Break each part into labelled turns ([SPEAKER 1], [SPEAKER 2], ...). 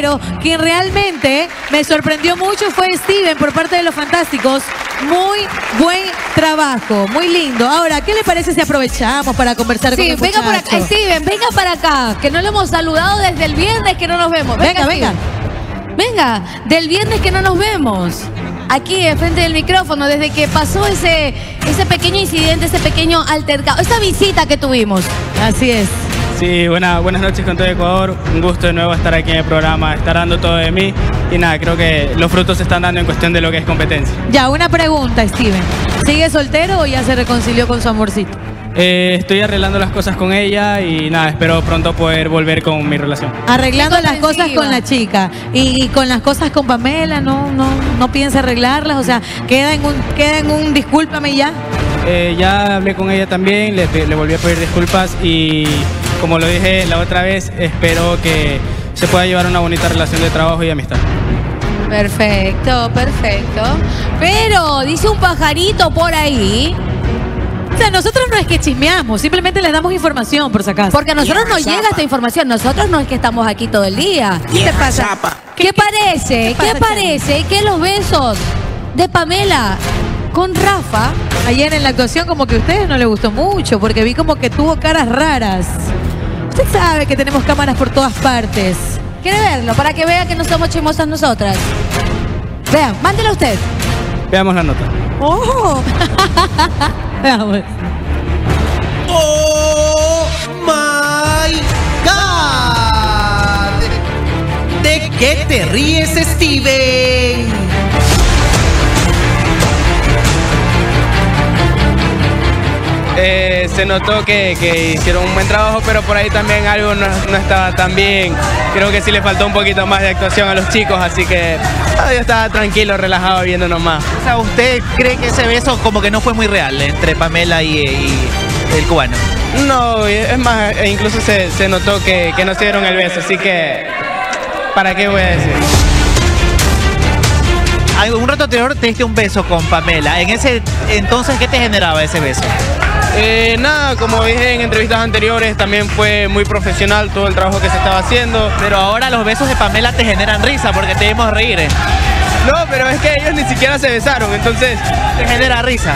[SPEAKER 1] Pero quien realmente me sorprendió mucho fue Steven por parte de los Fantásticos. Muy buen trabajo, muy lindo. Ahora, ¿qué le parece si aprovechamos para conversar con
[SPEAKER 2] Sí,
[SPEAKER 1] el
[SPEAKER 2] venga por acá.
[SPEAKER 1] muchacho?
[SPEAKER 2] Steven, venga para acá, que no lo hemos saludado desde el viernes que no nos vemos.
[SPEAKER 1] Venga, venga.
[SPEAKER 2] Steven. Venga, del viernes que no nos vemos. Aquí, enfrente del micrófono, desde que pasó ese, ese pequeño incidente, ese pequeño altercado, esa visita que tuvimos.
[SPEAKER 1] Así es.
[SPEAKER 3] Sí, buena- buenas noches con todo Ecuador. Un gusto de nuevo estar aquí en el programa, estar dando todo de mí. Y nada, creo que los frutos se están dando en cuestión de lo que es competencia.
[SPEAKER 1] Ya, una pregunta, Steven. ¿Sigue soltero o ya se reconcilió con su amorcito?
[SPEAKER 3] Eh, estoy arreglando las cosas con ella y nada, espero pronto poder volver con mi relación.
[SPEAKER 1] Arreglando las cosas con la chica y, y con las cosas con Pamela, no, no, no piensa arreglarlas, o sea, queda en un, queda en un discúlpame ya.
[SPEAKER 3] Eh, ya hablé con ella también, le volví a pedir disculpas y como lo dije la otra vez, espero que se pueda llevar una bonita relación de trabajo y amistad.
[SPEAKER 2] Perfecto, perfecto. Pero dice un pajarito por ahí,
[SPEAKER 1] O sea, nosotros no es que chismeamos, simplemente les damos información por si acaso.
[SPEAKER 2] porque a nosotros nos llega esta información, nosotros no es que estamos aquí todo el día.
[SPEAKER 1] ¿Qué te pasa?
[SPEAKER 2] ¿Qué, parece?
[SPEAKER 1] qué
[SPEAKER 2] ¿Qué, parece que los besos de Pamela con Rafa
[SPEAKER 1] Ayer en la actuación como que a ustedes no les gustó mucho, porque vi como que tuvo caras raras. Usted sabe que tenemos cámaras por todas partes.
[SPEAKER 2] ¿Quiere verlo? Para que vea que no somos chismosas nosotras. Vean, mándelo usted.
[SPEAKER 3] Veamos la nota.
[SPEAKER 1] ¡Oh! Veamos.
[SPEAKER 4] ¡Oh my God! ¿De qué te ríes, Steven?
[SPEAKER 3] Se notó que, que hicieron un buen trabajo, pero por ahí también algo no, no estaba tan bien. Creo que sí le faltó un poquito más de actuación a los chicos, así que ah, yo estaba tranquilo, relajado, viendo nomás.
[SPEAKER 4] O sea, ¿usted cree que ese beso como que no fue muy real entre Pamela y, y el cubano?
[SPEAKER 3] No, es más, e incluso se, se notó que, que no se dieron el beso, así que ¿para qué voy a decir?
[SPEAKER 4] Un rato anterior te diste un beso con Pamela. En ese entonces, ¿qué te generaba ese beso?
[SPEAKER 3] Eh, nada, como dije en entrevistas anteriores, también fue muy profesional todo el trabajo que se estaba haciendo.
[SPEAKER 4] Pero ahora los besos de Pamela te generan risa porque te vimos reír. ¿eh?
[SPEAKER 3] No, pero es que ellos ni siquiera se besaron, entonces
[SPEAKER 4] Te genera risa.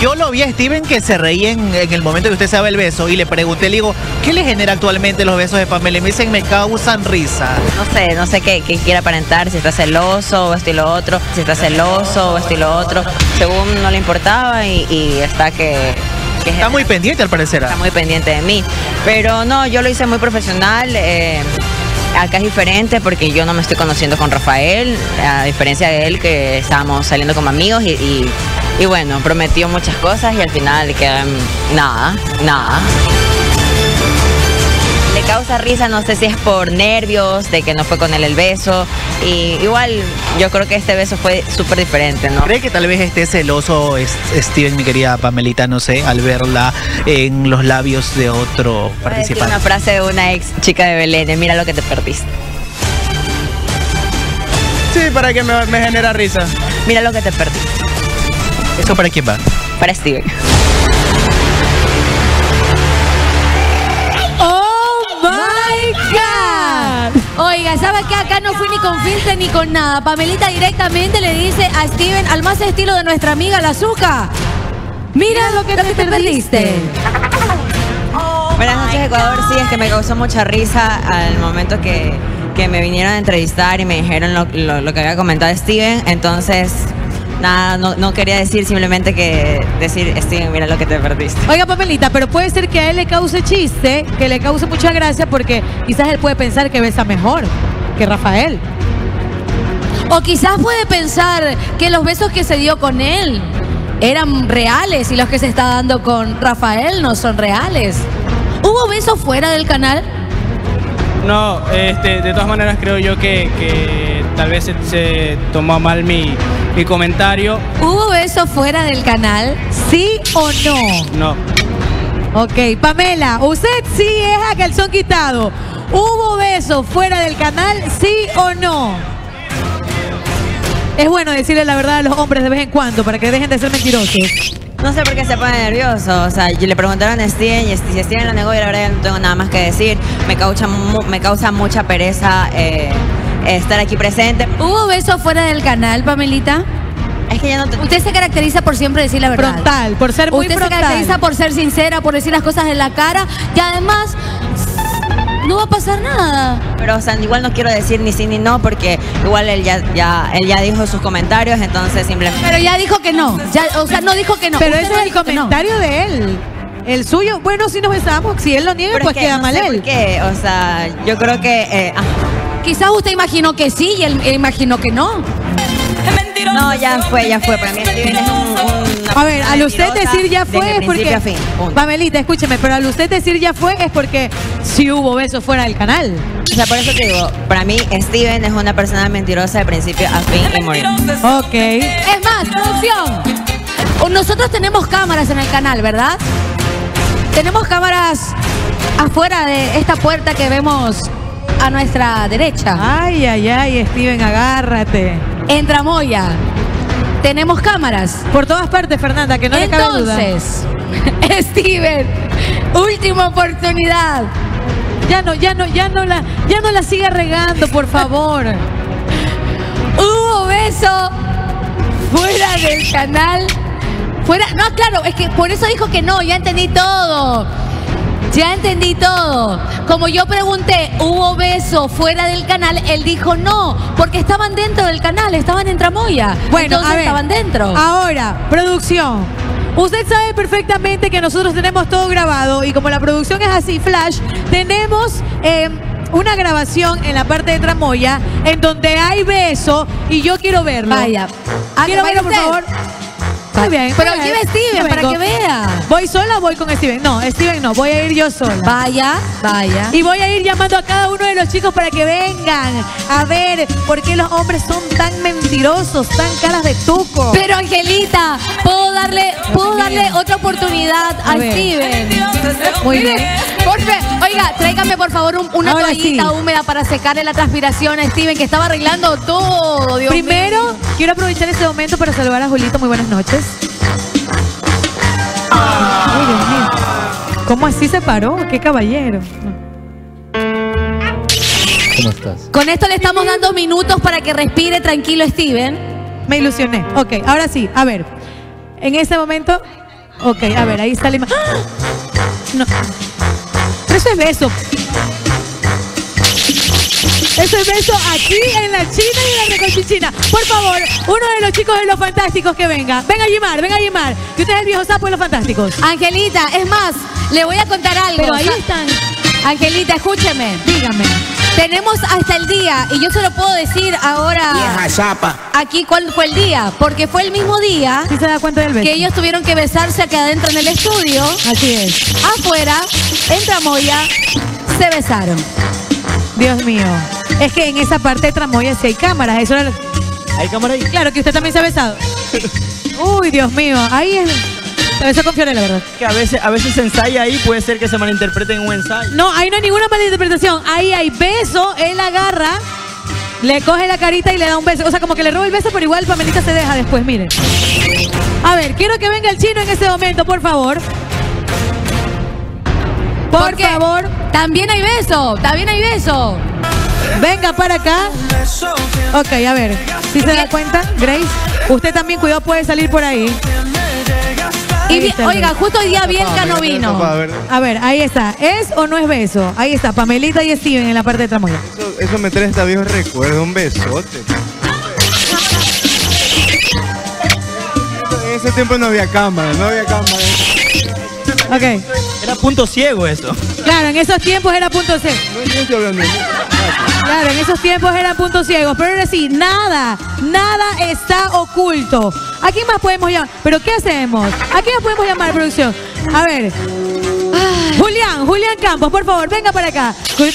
[SPEAKER 4] Yo lo vi a Steven que se reía en, en el momento que usted se daba el beso y le pregunté, le digo, ¿qué le genera actualmente los besos de Pamela? Y me dicen, me causan risa.
[SPEAKER 5] No sé, no sé qué, qué quiere aparentar, si está celoso o esto y lo otro, si está celoso o esto y lo otro. Según no le importaba y, y está que,
[SPEAKER 4] Está muy pendiente al parecer.
[SPEAKER 5] está muy pendiente de mí. Pero no, yo lo hice muy profesional. eh, acá es diferente porque yo no me estoy conociendo con Rafael, a diferencia de él que estábamos saliendo como amigos y, y- y bueno, prometió muchas cosas y al final quedan nada, nada. Le causa risa, no sé si es por nervios, de que no fue con él el beso. Y igual yo creo que este beso fue súper diferente, ¿no?
[SPEAKER 4] ¿Cree que tal vez esté celoso Steven, mi querida Pamelita, no sé, al verla en los labios de otro participante?
[SPEAKER 5] una frase de una ex chica de Belén, mira lo que te perdiste.
[SPEAKER 3] Sí, para que me, me genera risa.
[SPEAKER 5] Mira lo que te perdiste.
[SPEAKER 4] ¿Eso para quién va?
[SPEAKER 5] Para Steven.
[SPEAKER 1] ¡Oh, my God!
[SPEAKER 2] Oiga, ¿sabe que acá no fui ni con filtro ni con nada? Pamelita directamente le dice a Steven, al más estilo de nuestra amiga la azúcar. Mira lo que, te perdiste.
[SPEAKER 5] Buenas noches, Ecuador. Sí, es que me causó mucha risa al momento que, que me vinieron a entrevistar y me dijeron lo, lo- lo que había comentado Steven. Entonces, nada, no, no quería decir simplemente que decir, Steven, mira lo que te perdiste.
[SPEAKER 1] Oiga, Pamelita, pero puede ser que a él le cause chiste, que le cause mucha gracia, porque quizás él puede pensar que besa mejor que Rafael.
[SPEAKER 2] O quizás puede pensar que los besos que se dio con él eran reales y los que se está dando con Rafael no son reales. ¿Hubo besos fuera del canal?
[SPEAKER 3] No, este, de todas maneras creo yo que, que tal vez se, se tomó mal mi, mi comentario.
[SPEAKER 2] ¿Hubo besos fuera del canal?
[SPEAKER 1] ¿Sí o no?
[SPEAKER 3] No,
[SPEAKER 1] Ok, Pamela, usted sí es a calzón quitado. ¿Hubo besos fuera del canal, sí o no? Es bueno decirle la verdad a los hombres de vez en cuando para que dejen de ser mentirosos.
[SPEAKER 5] No sé por qué se pone nervioso. O sea, yo le preguntaron a Steven y si Steven lo negó y la verdad yo no tengo nada más que decir. Me causa, mu- me causa mucha pereza eh, estar aquí presente.
[SPEAKER 2] ¿Hubo beso fuera del canal, Pamelita?
[SPEAKER 5] Es que ya no te...
[SPEAKER 2] Usted se caracteriza por siempre decir la verdad.
[SPEAKER 1] Frontal, por ser muy
[SPEAKER 2] Usted se caracteriza por ser sincera, por decir las cosas en la cara y además no va a pasar nada.
[SPEAKER 5] Pero, o sea, igual no quiero decir ni sí ni no porque igual él ya, ya, él ya dijo sus comentarios, entonces simplemente...
[SPEAKER 2] Pero ya dijo que no. Ya, o sea, no dijo que no.
[SPEAKER 1] Pero ese
[SPEAKER 2] no
[SPEAKER 1] es el
[SPEAKER 2] no.
[SPEAKER 1] comentario de él. El suyo, bueno, si nos besamos, si él lo niega,
[SPEAKER 5] Pero
[SPEAKER 1] pues
[SPEAKER 5] es que
[SPEAKER 1] queda
[SPEAKER 5] no
[SPEAKER 1] mal
[SPEAKER 5] sé
[SPEAKER 1] él.
[SPEAKER 5] por qué, o sea, yo creo que... eh, ah,
[SPEAKER 2] Quizás usted imaginó que sí y él, él imaginó que no.
[SPEAKER 5] no, ya fue, ya fue. Para mí Steven es un... un-
[SPEAKER 1] A ver, al usted decir ya fue es porque.
[SPEAKER 5] fin.
[SPEAKER 1] Pamelita, escúcheme, pero al usted decir ya fue es porque sí hubo besos fuera del canal.
[SPEAKER 5] O sea, por eso te digo, para mí Steven es una persona mentirosa de principio a fin y morir.
[SPEAKER 1] Ok.
[SPEAKER 2] Es más, producción. Nosotros tenemos cámaras en el canal, ¿verdad? Tenemos cámaras afuera de esta puerta que vemos a nuestra derecha.
[SPEAKER 1] Ay, ay, ay, Steven, agárrate.
[SPEAKER 2] En Tramoya. Tenemos cámaras.
[SPEAKER 1] Por todas partes, Fernanda, que no le cabe duda.
[SPEAKER 2] Entonces, Steven, última oportunidad.
[SPEAKER 1] Ya no, ya no, ya no la, ya no la siga regando, por favor.
[SPEAKER 2] Hubo beso fuera del canal. Fuera, no, claro, es que por eso dijo que no, ya entendí todo. Ya entendí todo. Como yo pregunté, ¿hubo beso fuera del canal? Él dijo no, porque estaban dentro del canal, estaban en Tramoya.
[SPEAKER 1] Bueno,
[SPEAKER 2] Entonces
[SPEAKER 1] a ver.
[SPEAKER 2] estaban dentro.
[SPEAKER 1] Ahora, producción. Usted sabe perfectamente que nosotros tenemos todo grabado y como la producción es así, flash, tenemos eh, una grabación en la parte de Tramoya en donde hay beso y yo quiero verlo.
[SPEAKER 2] Vaya.
[SPEAKER 1] Quiero
[SPEAKER 2] ¿vaya
[SPEAKER 1] verlo, por favor. Muy bien.
[SPEAKER 2] Pero lleve
[SPEAKER 1] bien.
[SPEAKER 2] a Steven
[SPEAKER 1] Yo
[SPEAKER 2] para
[SPEAKER 1] vengo.
[SPEAKER 2] que vea.
[SPEAKER 1] ¿Voy sola o voy con Steven? No, Steven no, voy a ir yo sola.
[SPEAKER 2] Vaya, vaya.
[SPEAKER 1] Y voy a ir llamando a cada uno de los chicos para que vengan a ver por qué los hombres son tan mentirosos, tan caras de tuco.
[SPEAKER 2] Pero Angelita, puedo darle, puedo darle otra oportunidad a. Steven.
[SPEAKER 1] Muy bien.
[SPEAKER 2] Por fa- oiga, tráigame por favor un- una
[SPEAKER 1] Ahora
[SPEAKER 2] toallita
[SPEAKER 1] sí.
[SPEAKER 2] húmeda para secarle la transpiración a Steven que estaba arreglando todo. Dios
[SPEAKER 1] Primero,
[SPEAKER 2] mío.
[SPEAKER 1] quiero aprovechar este momento para saludar a Julito. Muy buenas noches. Ay, Dios mío. ¿Cómo así se paró? ¡Qué caballero!
[SPEAKER 6] ¿Cómo estás?
[SPEAKER 2] Con esto le estamos dando minutos para que respire tranquilo Steven.
[SPEAKER 1] Me ilusioné. Ok, ahora sí, a ver. En este momento. Ok, a ver, ahí sale. ¡Ah! No. Eso es beso. Eso es beso aquí en la China y en la Reconchichina. Por favor, uno de los chicos de los fantásticos que venga. Venga Jimar, venga Jimar. Que usted es el viejo sapo de los fantásticos.
[SPEAKER 2] Angelita, es más, le voy a contar algo.
[SPEAKER 1] Pero ahí están.
[SPEAKER 2] Angelita, escúcheme.
[SPEAKER 1] Dígame.
[SPEAKER 2] Tenemos hasta el día, y yo se lo puedo decir ahora aquí cuál fue el día, porque fue el mismo día
[SPEAKER 1] ¿Sí se da cuenta del beso?
[SPEAKER 2] que ellos tuvieron que besarse acá adentro en el estudio,
[SPEAKER 1] Así es.
[SPEAKER 2] afuera, en Tramoya, se besaron.
[SPEAKER 1] Dios mío. Es que en esa parte de Tramoya sí hay cámaras. Eso era lo-
[SPEAKER 6] ¿Hay cámara ahí?
[SPEAKER 1] Claro que usted también se ha besado. Uy, Dios mío. Ahí es. Se besó con Fiorella, ¿verdad?
[SPEAKER 7] Que a veces, a veces se ensaya ahí, puede ser que se malinterprete en un ensayo.
[SPEAKER 1] No, ahí no hay ninguna malinterpretación. Ahí hay beso, él agarra, le coge la carita y le da un beso. O sea, como que le roba el beso, pero igual Pamelita se deja después, miren. A ver, quiero que venga el chino en este momento, por favor. Por
[SPEAKER 2] Porque
[SPEAKER 1] favor,
[SPEAKER 2] También hay beso, también hay beso.
[SPEAKER 1] venga para acá. Ok, a ver, si se da cuenta, Grace, usted también, cuidado, puede salir por ahí.
[SPEAKER 2] Y oiga, justo hoy día Bielka no vino.
[SPEAKER 1] A ver, ahí está. ¿Es o no es beso? Ahí está, Pamelita y Steven en la parte de Tramoya.
[SPEAKER 8] Eso, eso me trae hasta viejos recuerdos, un besote. En ese tiempo no había cámara, no había cámara.
[SPEAKER 1] Ok.
[SPEAKER 7] Era punto ciego eso.
[SPEAKER 1] Claro, en esos tiempos era punto C.
[SPEAKER 8] No, yo estoy hablando.
[SPEAKER 1] Claro, en esos tiempos eran puntos ciegos, pero ahora sí, nada, nada está oculto. ¿A quién más podemos llamar? ¿Pero qué hacemos? ¿A quién más podemos llamar, producción? A ver. Ay, Julián, Julián Campos, por favor, venga para acá. Juli-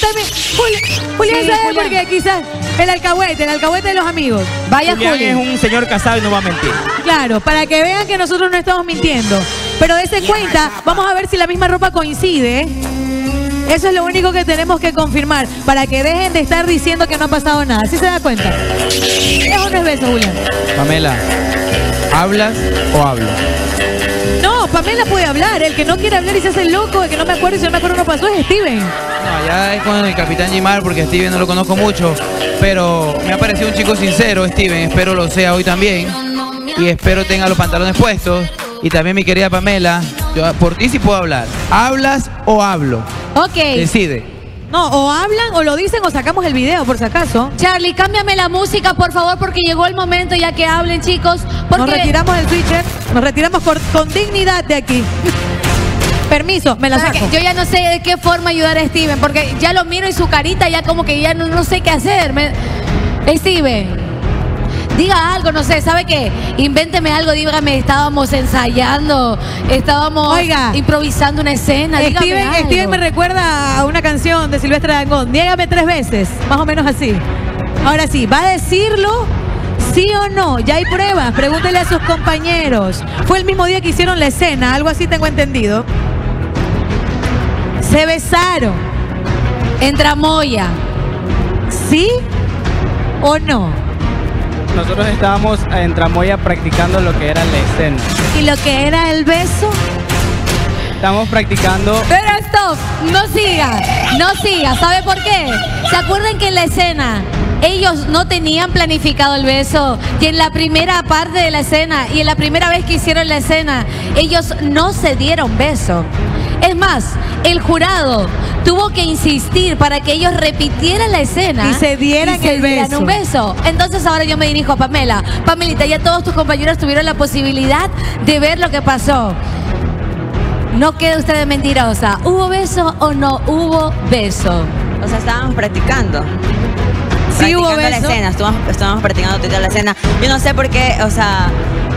[SPEAKER 1] Julián
[SPEAKER 2] Sí,
[SPEAKER 1] sabe
[SPEAKER 2] Julián.
[SPEAKER 1] porque quizás el alcahuete, el alcahuete de los amigos.
[SPEAKER 2] Vaya
[SPEAKER 7] Julián
[SPEAKER 2] Juli.
[SPEAKER 7] es un señor casado y no va a mentir.
[SPEAKER 1] Claro, para que vean que nosotros no estamos mintiendo. Pero dése cuenta, vamos a ver si la misma ropa coincide. Eso es lo único que tenemos que confirmar, para que dejen de estar diciendo que no ha pasado nada. ¿Sí se da cuenta? ¿Es o no es beso, Julián?
[SPEAKER 3] Pamela, ¿hablas o hablo?
[SPEAKER 1] Pamela puede hablar. El que no quiere hablar y se hace el loco, el que no me acuerdo y si no me acuerdo no pasó es Steven.
[SPEAKER 9] No, ya es con el capitán Gimar porque Steven no lo conozco mucho, pero me ha parecido un chico sincero, Steven, espero lo sea hoy también y espero tenga los pantalones puestos y también mi querida Pamela, yo por ti sí puedo hablar. ¿Hablas o hablo?
[SPEAKER 2] Ok.
[SPEAKER 9] Decide.
[SPEAKER 1] No, o hablan o lo dicen o sacamos el video, por si acaso.
[SPEAKER 2] Charlie, cámbiame la música, por favor, porque llegó el momento ya que hablen, chicos. Porque
[SPEAKER 1] Nos retiramos del switcher, nos retiramos con, con dignidad de aquí. Permiso, me la saco.
[SPEAKER 2] yo ya no sé de qué forma ayudar a Steven, porque ya lo miro y su carita ya como que ya no, no sé qué hacer. Me- Steven, diga algo, no sé, ¿sabe qué? Invénteme algo, dígame, estábamos ensayando, estábamos
[SPEAKER 1] Oiga.
[SPEAKER 2] improvisando una escena, dígame
[SPEAKER 1] Steven,
[SPEAKER 2] algo.
[SPEAKER 1] Steven me recuerda a una canción de Silvestre Dangond. Niégame tres veces, más o menos así. Ahora sí, ¿va a decirlo? ¿Sí o no? Ya hay pruebas. Pregúntele a sus compañeros. Fue el mismo día que hicieron la escena, algo así tengo entendido. Se besaron.
[SPEAKER 2] En Tramoya.
[SPEAKER 1] ¿Sí o no?
[SPEAKER 3] Nosotros estábamos en Tramoya practicando lo que era la escena.
[SPEAKER 1] ¿Y lo que era el beso?
[SPEAKER 3] Estamos practicando
[SPEAKER 2] Pero stop, no siga, no siga. ¿Sabe por qué? ¿Se acuerdan que en la escena ellos no tenían planificado el beso? Y en la primera parte de la escena y en la primera vez que hicieron la escena, ellos no se dieron beso. Es más, el jurado tuvo que insistir para que ellos repitieran la escena
[SPEAKER 1] Y se dieran el
[SPEAKER 2] dieran
[SPEAKER 1] beso.
[SPEAKER 2] un beso. Entonces ahora yo me dirijo a Pamela. Pamelita, ya todos tus compañeros tuvieron la posibilidad de ver lo que pasó. No quede usted de mentirosa. ¿Hubo beso o no hubo beso?
[SPEAKER 5] O sea, estábamos practicando.
[SPEAKER 1] Sí hubo
[SPEAKER 5] practicando la
[SPEAKER 1] beso.
[SPEAKER 5] escena, estábamos, estábamos practicando toda la escena. Yo no sé por qué, o sea,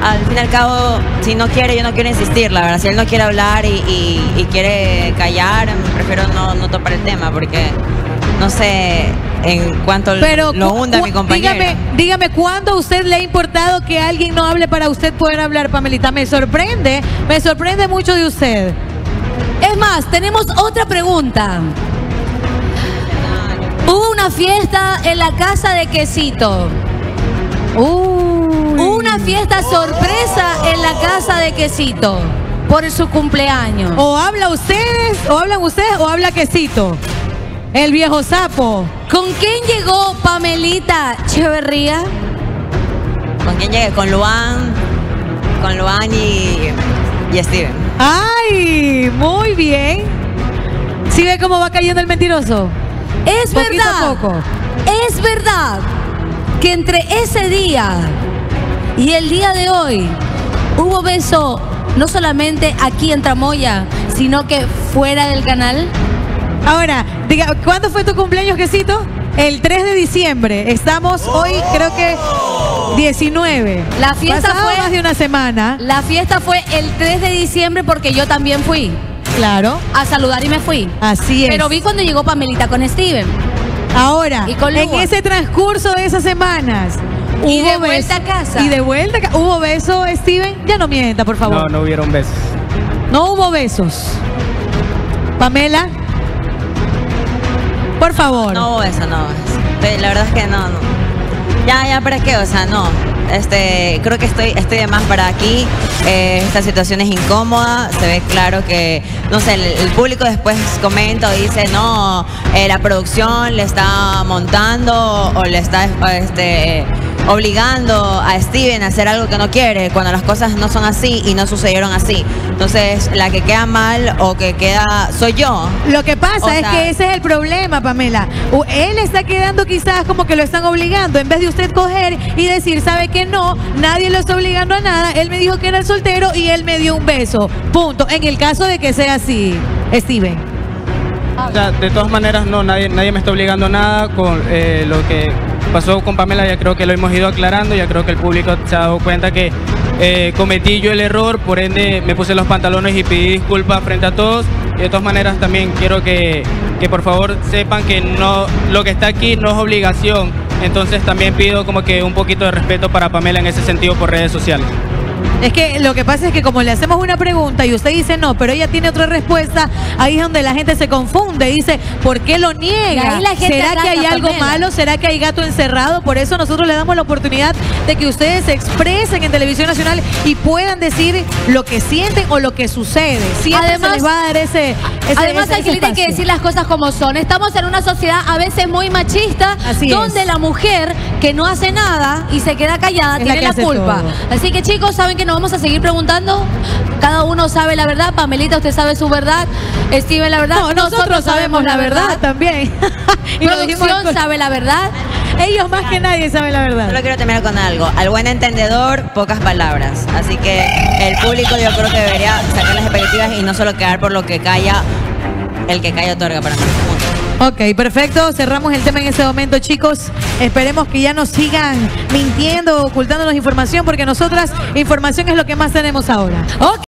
[SPEAKER 5] al fin y al cabo, si no quiere, yo no quiero insistir, la verdad. Si él no quiere hablar y, y- y quiere callar, prefiero no, no topar el tema porque no sé en cuánto
[SPEAKER 1] Pero
[SPEAKER 5] lo hunda mi compañero.
[SPEAKER 1] Dígame, dígame, ¿cuándo a usted le ha importado que alguien no hable para usted poder hablar, Pamelita? Me sorprende, me sorprende mucho de usted.
[SPEAKER 2] Es más, tenemos otra pregunta. Hubo una fiesta en la casa de Quesito. Una fiesta sorpresa en la casa de Quesito por su cumpleaños.
[SPEAKER 1] O habla ustedes, o hablan ustedes, o habla Quesito. El viejo sapo.
[SPEAKER 2] ¿Con quién llegó Pamelita Cheverría?
[SPEAKER 5] ¿Con quién llegué? Con Luan, con Luan y, y Steven.
[SPEAKER 1] ¡Ay! Muy bien. ¿Sí ve cómo va cayendo el mentiroso?
[SPEAKER 2] Es
[SPEAKER 1] Poquito
[SPEAKER 2] verdad.
[SPEAKER 1] a poco.
[SPEAKER 2] Es verdad que entre ese día y el día de hoy hubo beso no solamente aquí en Tramoya, sino que fuera del canal.
[SPEAKER 1] Ahora, diga, ¿cuándo fue tu cumpleaños, Quesito? El 3 de diciembre. Estamos hoy, creo que 19.
[SPEAKER 2] La fiesta
[SPEAKER 1] Pasado
[SPEAKER 2] fue-
[SPEAKER 1] más de una semana.
[SPEAKER 2] La fiesta fue el 3 de diciembre porque yo también fui
[SPEAKER 1] Claro.
[SPEAKER 2] a saludar y me fui.
[SPEAKER 1] Así es.
[SPEAKER 2] Pero vi cuando llegó Pamelita con Steven.
[SPEAKER 1] Ahora,
[SPEAKER 2] Y con
[SPEAKER 1] en ese transcurso de esas semanas.
[SPEAKER 2] Y
[SPEAKER 1] hubo
[SPEAKER 2] de vuelta
[SPEAKER 1] beso-
[SPEAKER 2] a casa.
[SPEAKER 1] Y de vuelta a ca- ¿Hubo beso, Steven? Ya no mienta, por favor.
[SPEAKER 3] No, no hubieron besos.
[SPEAKER 1] No hubo besos. Pamela. Por favor.
[SPEAKER 5] No, eso no. Estoy- La verdad es que no, no. Ya, ya, ¿para qué? O sea, no. Este, creo que estoy, estoy de más para aquí. Eh, esta situación es incómoda. Se ve claro que, no sé, el, el público después comenta o dice, no, eh, la producción le está montando o le está este, obligando a Steven a hacer algo que no quiere, cuando las cosas no son así y no sucedieron así. Entonces, la que queda mal o que queda soy yo.
[SPEAKER 1] Lo que pasa
[SPEAKER 5] O
[SPEAKER 1] es
[SPEAKER 5] sea-
[SPEAKER 1] que ese es el problema, Pamela. Él está quedando quizás como que lo están obligando, en vez de usted coger y decir, sabe que no, nadie lo está obligando a nada. Él me dijo que era el soltero y él me dio un beso. Punto. En el caso de que sea así, Steven.
[SPEAKER 3] O sea, de todas maneras, no, nadie, nadie me está obligando a nada con eh, lo que pasó con Pamela, ya creo que lo hemos ido aclarando, ya creo que el público se ha dado cuenta que eh, cometí yo el error, por ende me puse los pantalones y pedí disculpas frente a todos. Y de todas maneras también quiero que, que por favor sepan que no, lo que está aquí no es obligación, entonces también pido como que un poquito de respeto para Pamela en ese sentido por redes sociales.
[SPEAKER 1] Es que lo que pasa es que como le hacemos una pregunta y usted dice no, pero ella tiene otra respuesta, ahí es donde la gente se confunde. Dice, ¿por qué lo niega?
[SPEAKER 2] La gente
[SPEAKER 1] ¿Será que hay algo
[SPEAKER 2] Pamela.
[SPEAKER 1] malo? ¿Será que hay gato encerrado? Por eso nosotros le damos la oportunidad de que ustedes se expresen en Televisión Nacional y puedan decir lo que sienten o lo que sucede. Siempre
[SPEAKER 2] Además-
[SPEAKER 1] se les va a dar ese, ese
[SPEAKER 2] Además,
[SPEAKER 1] ese- ese
[SPEAKER 2] Angelita, hay que decir las cosas como son. Estamos en una sociedad a veces muy machista,
[SPEAKER 1] Así
[SPEAKER 2] donde
[SPEAKER 1] es.
[SPEAKER 2] la mujer que no hace nada y se queda callada
[SPEAKER 1] Es
[SPEAKER 2] tiene la, culpa.
[SPEAKER 1] todo.
[SPEAKER 2] Así que chicos, saben que nos vamos a seguir preguntando. Cada uno sabe la verdad. Pamelita, usted sabe su verdad. Steven, la verdad.
[SPEAKER 1] No, nosotros, sabemos la verdad, también. y
[SPEAKER 2] Producción
[SPEAKER 1] con-
[SPEAKER 2] sabe la verdad.
[SPEAKER 1] Ellos más que nadie saben la verdad.
[SPEAKER 5] Solo quiero terminar con algo. Al buen entendedor, pocas palabras. Así que el público yo creo que debería sacar las expectativas y no solo quedar por lo que calla. El que calla otorga para mí.
[SPEAKER 1] Ok, perfecto. Cerramos el tema en ese momento, chicos. Esperemos que ya nos sigan mintiendo, ocultándonos información, porque nosotras información es lo que más tenemos ahora.
[SPEAKER 2] Ok,